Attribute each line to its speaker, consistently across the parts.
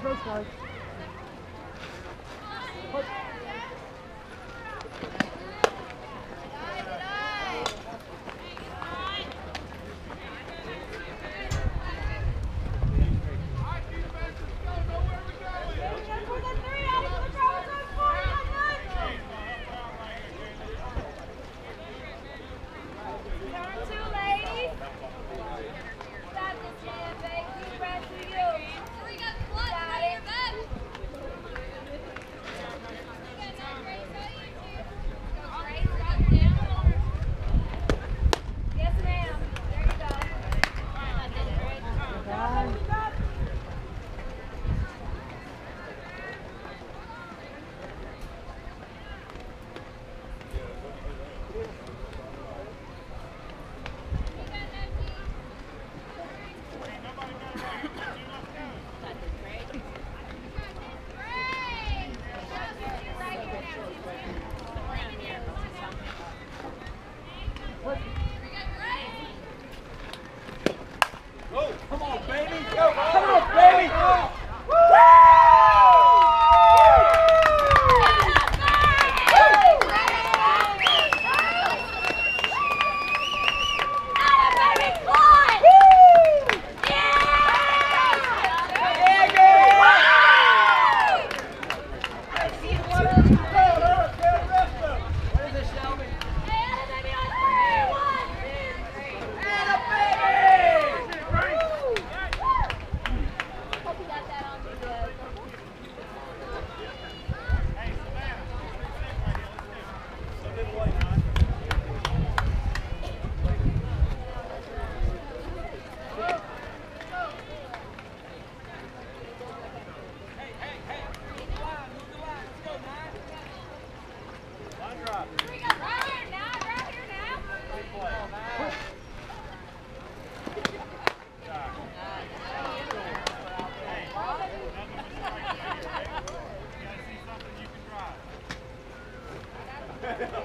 Speaker 1: Three balls,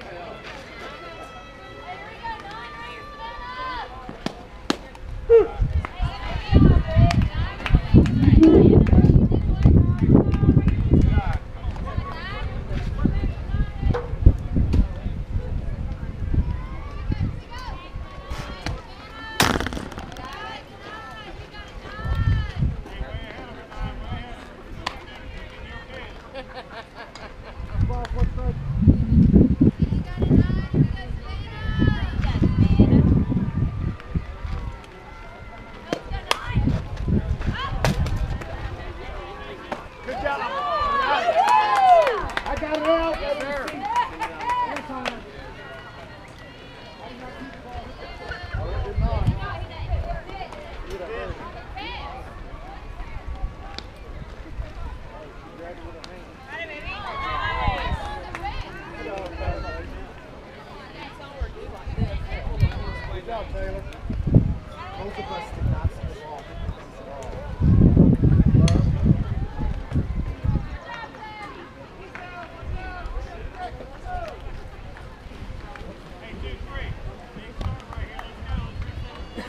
Speaker 1: Yeah.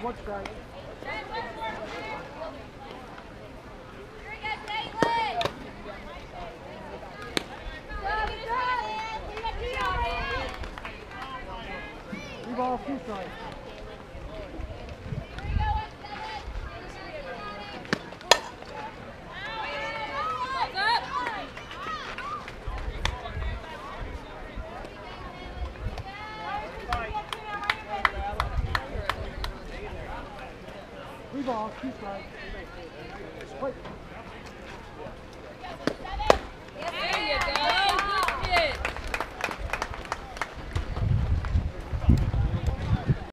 Speaker 1: Strike.
Speaker 2: Three
Speaker 1: two strikes. Three balls, two strikes. Wait.